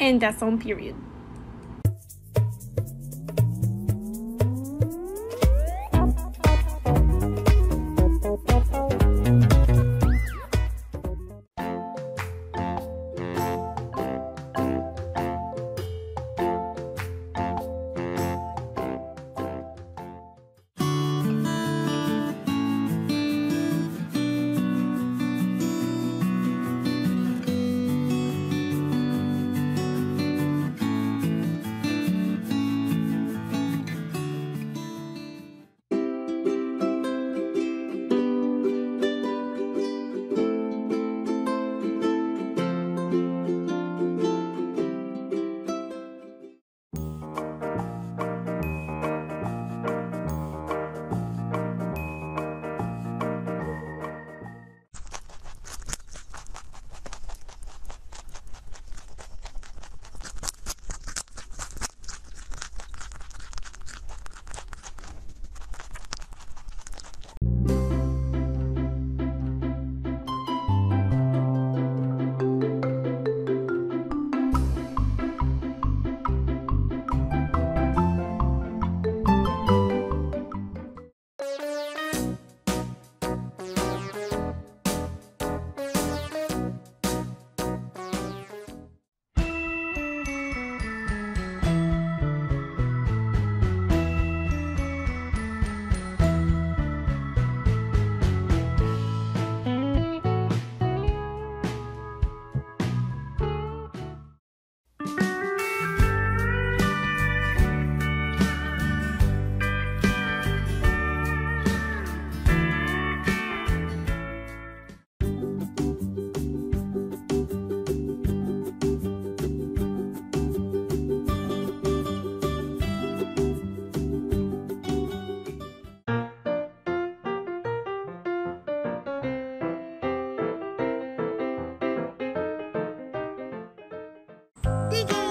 and that song period. 地给。